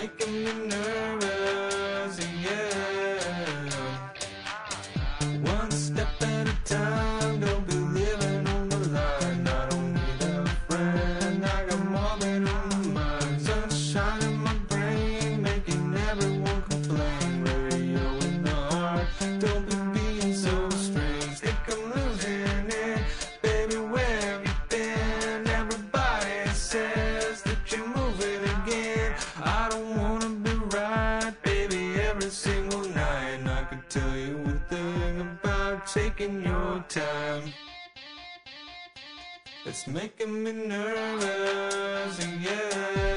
making me nervous, yeah. I don't wanna be right, baby, every single night. And I could tell you one thing about taking your time. It's making me nervous, yeah.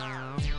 Wow.